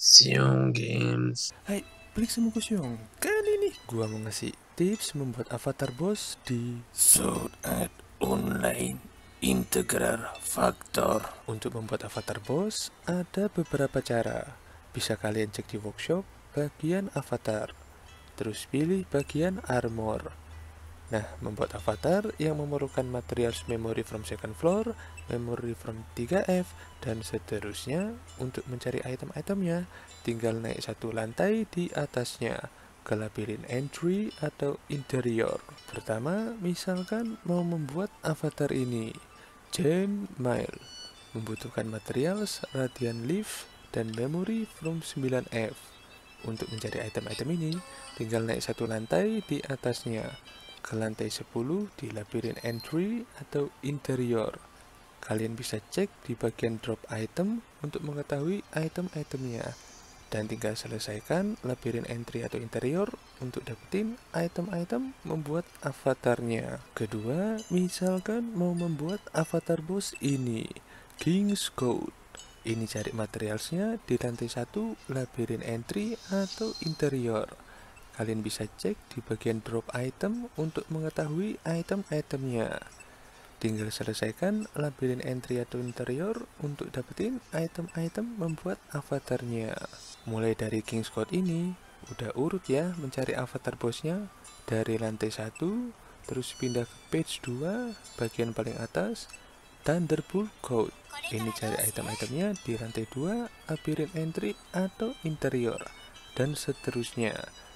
Siung Games. Hai, balik sama gue Siong. Kali ini gua mau ngasih tips membuat avatar bos di Sword Art Online Integral Factor. Untuk membuat avatar bos ada beberapa cara. Bisa kalian cek di workshop bagian avatar. Terus pilih bagian armor. Nah, membuat avatar yang memerlukan material memory from second floor, memory from 3F, dan seterusnya untuk mencari item-itemnya, tinggal naik satu lantai di atasnya. Ke labirin entry atau interior. Pertama, misalkan mau membuat avatar ini, Jane Mile, membutuhkan material radian leaf dan memory from 9F. Untuk mencari item-item ini, tinggal naik satu lantai di atasnya ke lantai 10 di labirin entry atau interior. Kalian bisa cek di bagian drop item untuk mengetahui item-itemnya. Dan tinggal selesaikan labirin entry atau interior untuk dapetin item-item membuat avatarnya. Kedua, misalkan mau membuat avatar boss ini, King's Code. Ini cari materialsnya di lantai 1 labirin entry atau interior. Kalian bisa cek di bagian drop item untuk mengetahui item-itemnya. Tinggal selesaikan labirin entry atau interior untuk dapetin item-item membuat avatarnya. Mulai dari King's Code ini, udah urut ya mencari avatar bosnya dari lantai 1, terus pindah ke page 2, bagian paling atas, Thunderbolt Code. Ini cari item-itemnya di lantai 2, labirin entry atau interior, dan seterusnya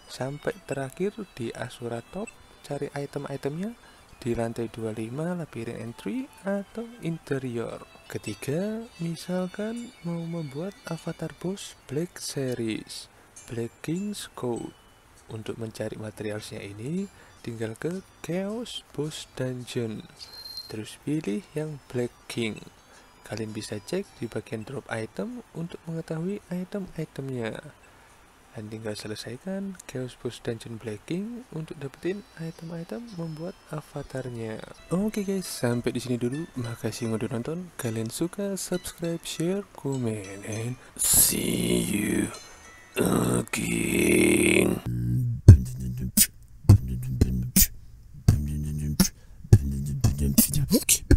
sampai terakhir di Asura Top cari item-itemnya di lantai 25 labirin entry atau interior. Ketiga misalkan mau membuat avatar boss Black Series Black King's Code untuk mencari materialnya ini tinggal ke Chaos Boss Dungeon. Terus pilih yang Black King. Kalian bisa cek di bagian drop item untuk mengetahui item-itemnya dan tinggal selesaikan Chaos Boost Dungeon Blacking untuk dapetin item-item membuat avatarnya. Oke okay guys, sampai di sini dulu. Makasih yang udah nonton. Kalian suka, subscribe, share, komen, and see you again. Okay.